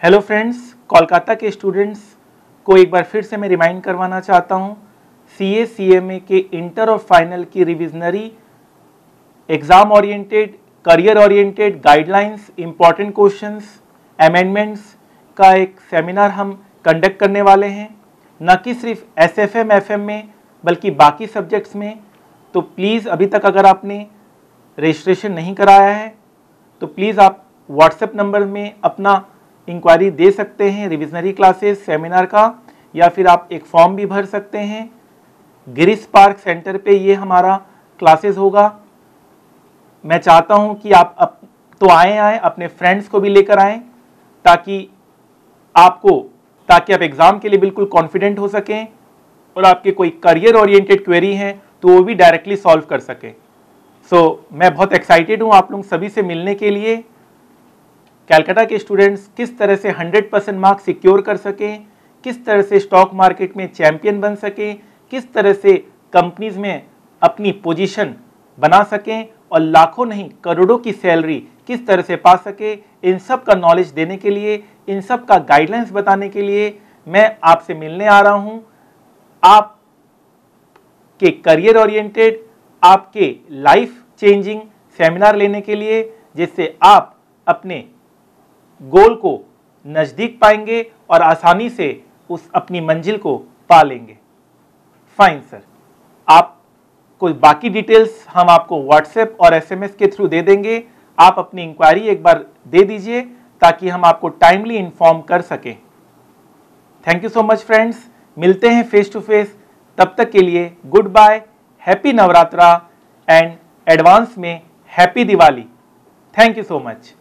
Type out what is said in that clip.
Hello friends Kolkata के students को एक बार फिर से मैं रिमाइंड करवाना चाहता हूँ सी ए सी एम ए के इंटर और फाइनल की revisionary exam oriented career oriented guidelines important questions amendments का एक सेमिनार हम कंडक्ट करने वाले हैं। न कि सिर्फ़ S F M F M में बल्कि बाकी सब्जेक्ट्स में। तो प्लीज़ अभी तक अगर आपने रजिस्ट्रेशन नहीं कराया है तो प्लीज़ आप व्हाट्सएप नंबर में अपना इंक्वायरी दे सकते हैं रिविजनरी क्लासेस सेमिनार का या फिर आप एक फॉर्म भी भर सकते हैं। गिरीश पार्क सेंटर पे ये हमारा क्लासेस होगा। मैं चाहता हूँ कि आप अप, तो आए आए अपने फ्रेंड्स को भी लेकर आएँ ताकि आपको ताकि आप एग्ज़ाम के लिए बिल्कुल कॉन्फिडेंट हो सकें और आपके कोई करियर ओरिएंटेड क्वेरी हैं तो वो भी डायरेक्टली सॉल्व कर सकें। सो so, मैं बहुत एक्साइटेड हूँ आप लोग सभी से मिलने के लिए। कैलकाटा के स्टूडेंट्स किस तरह से 100 परसेंट मार्क्स सिक्योर कर सकें, किस तरह से स्टॉक मार्केट में चैंपियन बन सकें, किस तरह से कंपनीज़ में अपनी पोजीशन बना सकें और लाखों नहीं, करोड़ों की सैलरी किस तरह से पा सके, इन सब का नॉलेज देने के लिए, इन सब का गाइडलाइंस बताने के लिए मैं आपसे मिलने आ रहा हूँ। आप के करियर ओरिएंटेड आपके लाइफ चेंजिंग सेमिनार लेने के लिए, जिससे आप अपने गोल को नज़दीक पाएँगे और आसानी से उस अपनी मंजिल को पा लेंगे। फाइन सर आप कोई बाकी डिटेल्स हम आपको व्हाट्सएप और एसएमएस के थ्रू दे देंगे। आप अपनी इंक्वायरी एक बार दे दीजिए ताकि हम आपको टाइमली इन्फॉर्म कर सकें। Thank you so much friends मिलते हैं फेस टू फेस तब तक के लिए good bye happy Navratra and advance में happy Diwali thank you so much